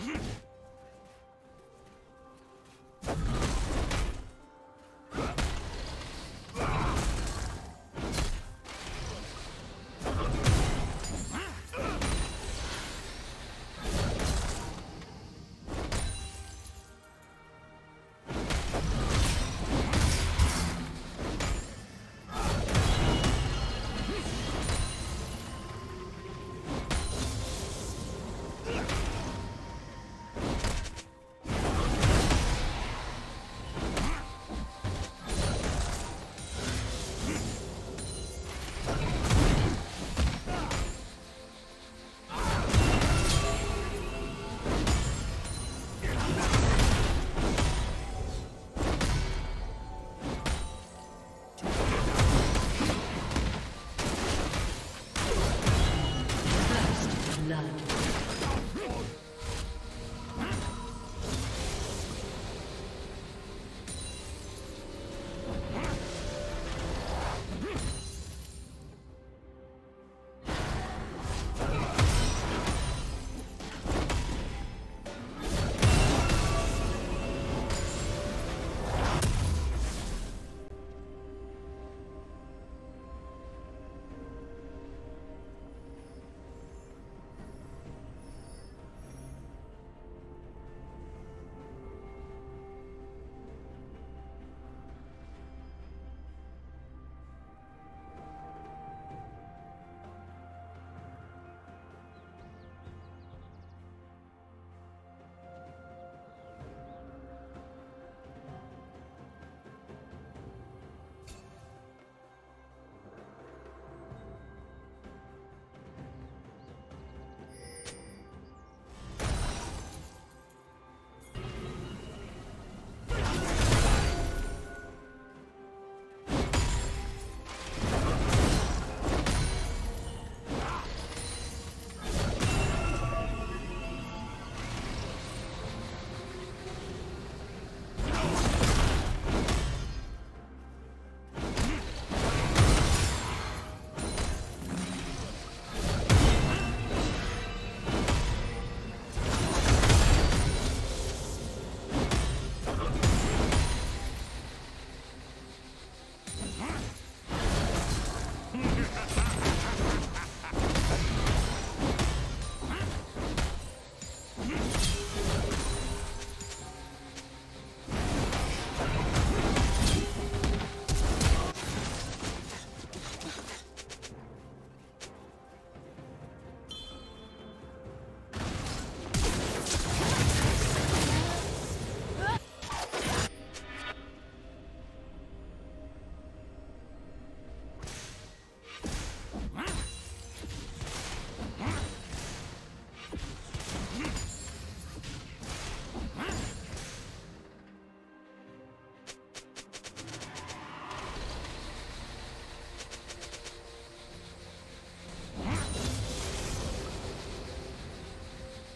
Hmph!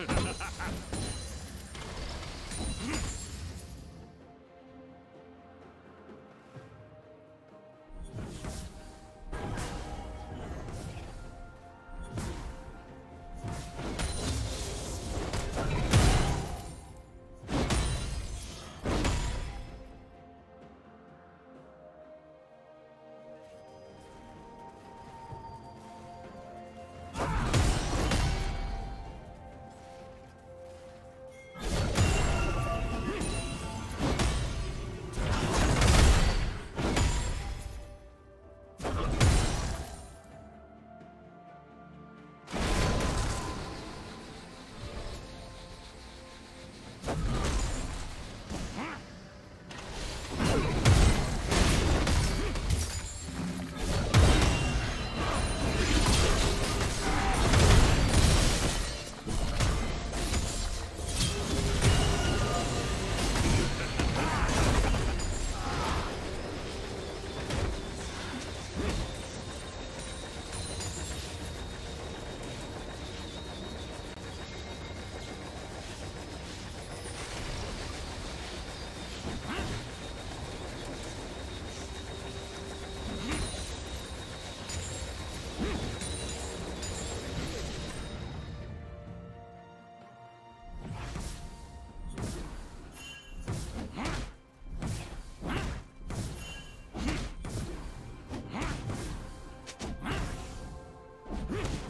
Ha ha ha ha! Huh?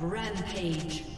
Rampage.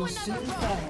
Você está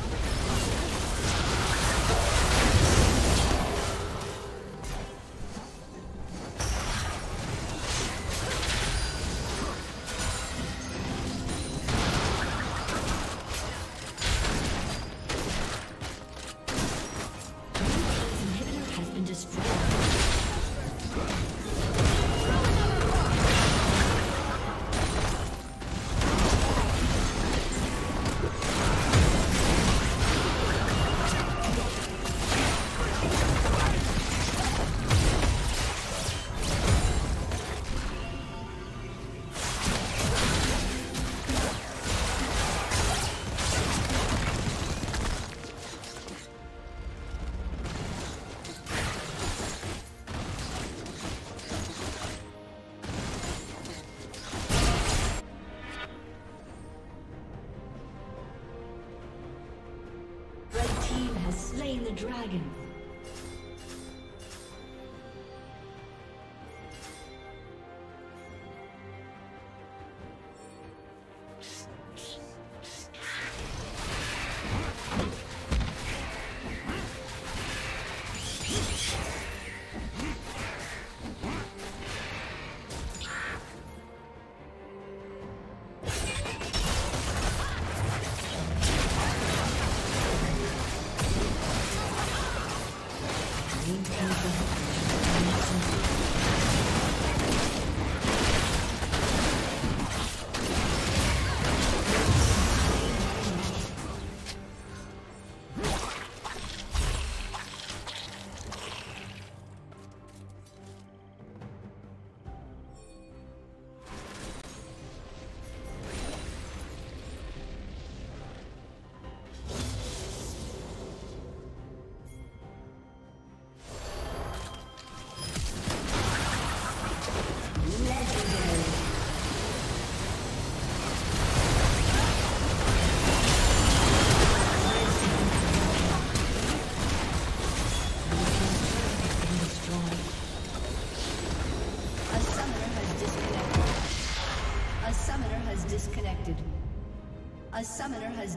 The dragon.